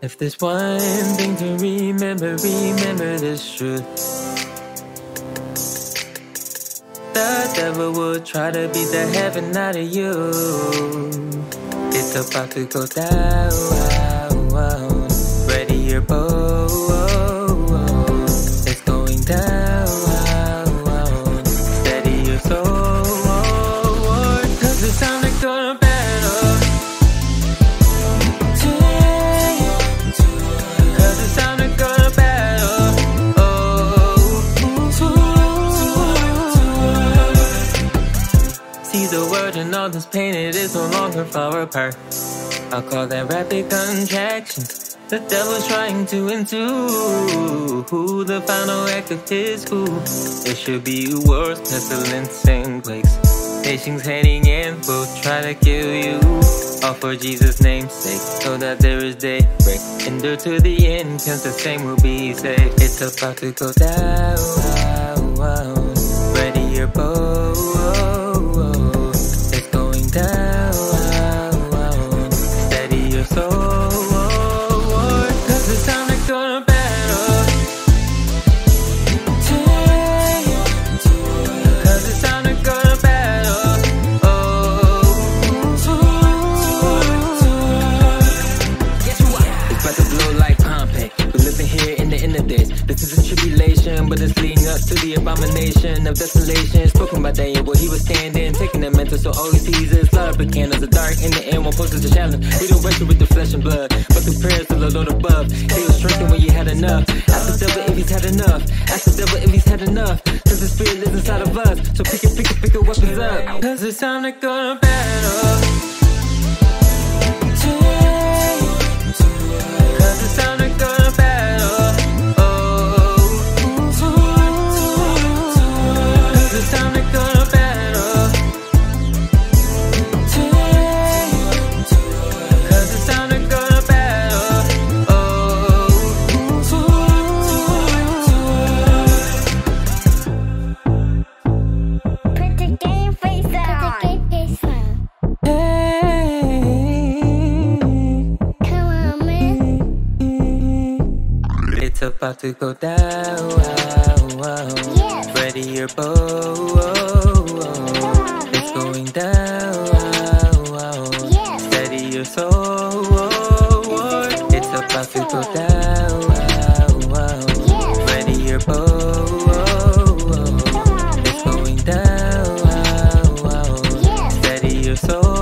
If there's one thing to remember, remember this truth. The devil will try to beat the heaven out of you. It's about to go down. Ready your bow. And all this pain, it is no longer far apart. I'll call that rapid contraction. The devil's trying to into who the final act of his who. It should be wars, pestilence, and plagues. Nations heading in will try to kill you. All for Jesus' name's sake, so that there is daybreak. Endure to the end, cause the same will be saved. It's about to go down. Ready your bow. The. This is a tribulation, but it's leading us to the abomination of desolation. Spoken by Daniel, where he was standing, taking the mental, so all he sees is love. But candles are dark in the end, one poses a challenge. We don't wrestle with the flesh and blood, but the prayers of the Lord above. He was strengthened when you had enough. Ask the devil if he's had enough. Ask the devil if he's had enough. Cause the spirit lives inside of us. So pick it, pick it, pick your weapons up. Cause it's time to go to battle. It's about to go down. Yeah. Ready your bow. Yeah, it's going down. Yeah. Steady your soul. It's about to go down. Ready your bow. It's going down. Steady your soul.